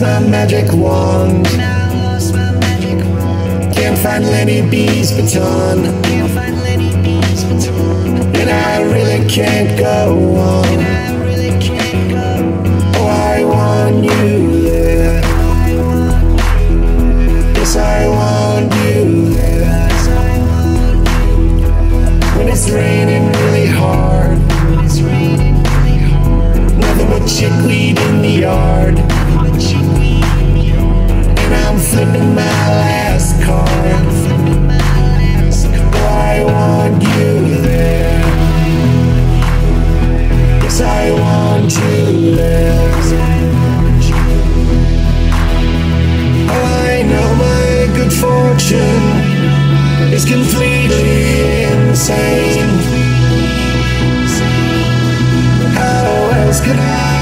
lost my magic wand. Can't find Lenny B's baton. And I really can't go on. Is completely insane. How else could I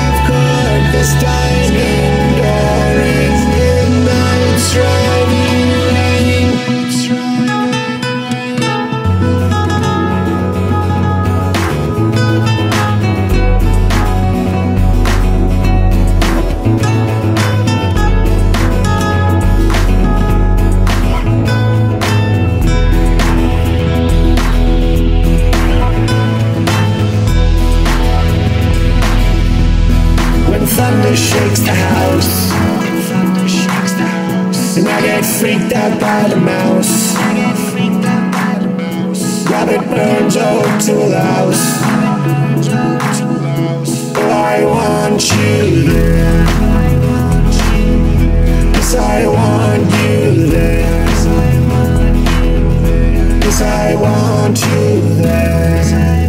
thunder shakes the house. And I get freaked out by the mouse. Robert Burns old tool house. Oh, I want you there. Yes, I want you there. Yes, I want you there